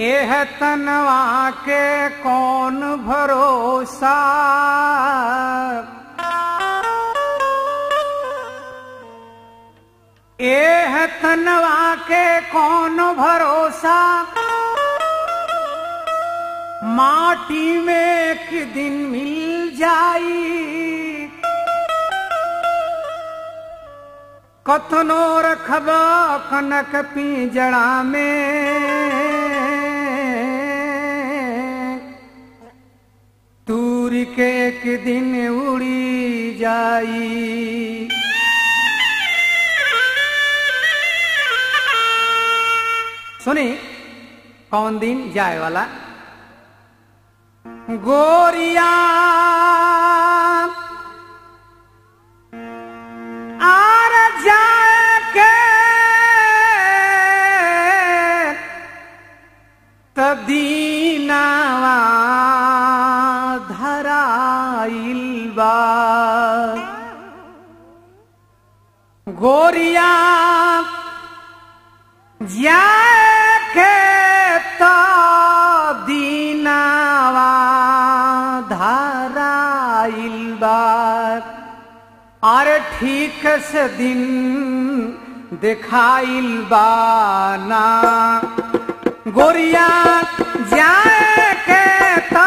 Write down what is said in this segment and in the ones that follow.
है तनवा के कौन भरोसा? एह तनवा के कौन भरोसा? माटी में एक दिन मिल जाई? कथनो रखब कनक पिंजड़ा में तूर के एक दिन उड़ी जाई। सुनी कौन दिन जाए वाला? गोरिया गोरिया जाए के तदीनावा धराइल बा अरे ठीक से दिन दिखाइल बाना गोरिया जाए के ता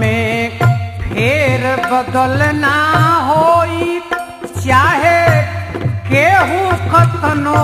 में फेर बदलना हो चाहे केहू कतनो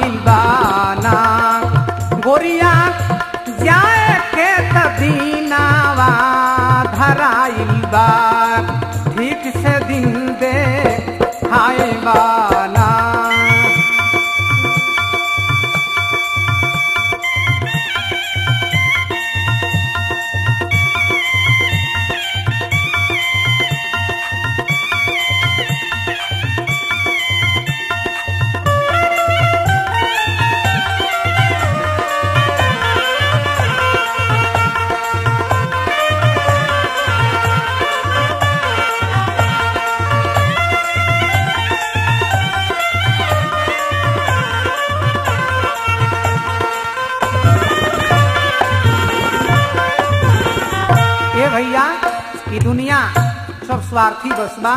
खाइल ई दुनिया सब स्वार्थी बस बा।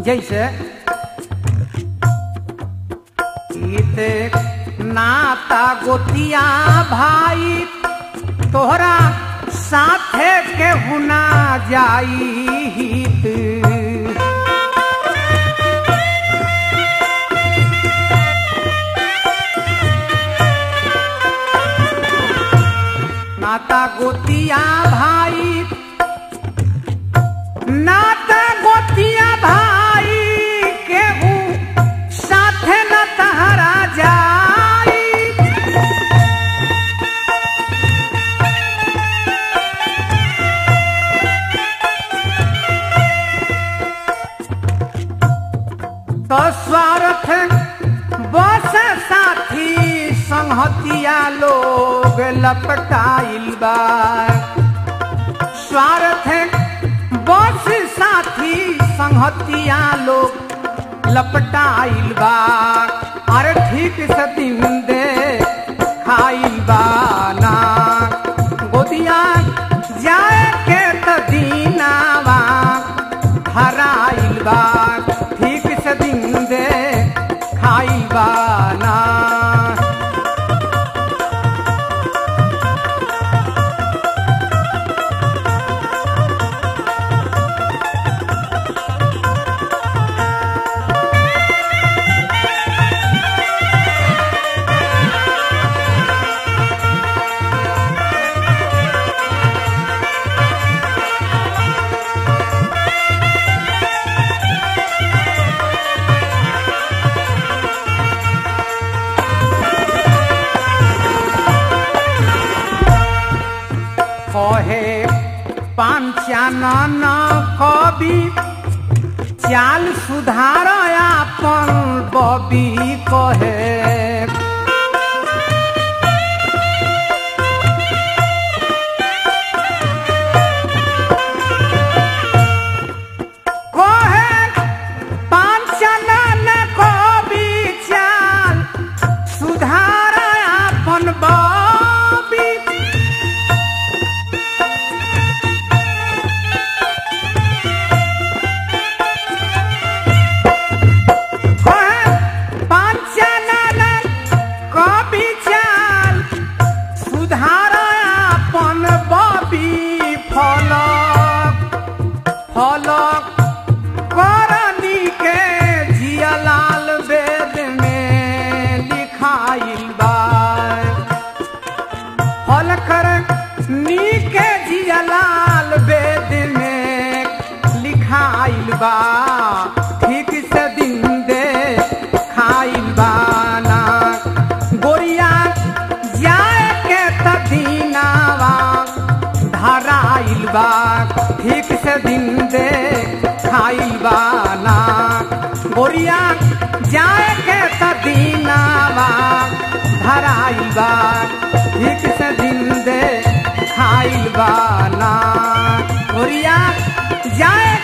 जैसे नाता गोतिया भाई, तोहरा साथे के हुना जाई। संहतिया लोग लपटाइल बा स्वार्थ बस साथी संहतिया लोग लपटाइल बा अरे ठीक से दिन জানন কবি চাল সুধার আপন ববি কহে। लिखाइल बा फल कर नीके वेद में लिखाइल बा। ठीक से दिन दे खाइल बा ना गोरिया जाए के धराइल बा। ठीक से दिन दे खाइल बा गोरिया हराई बा एक से दिन दे खाइल बाना। जाए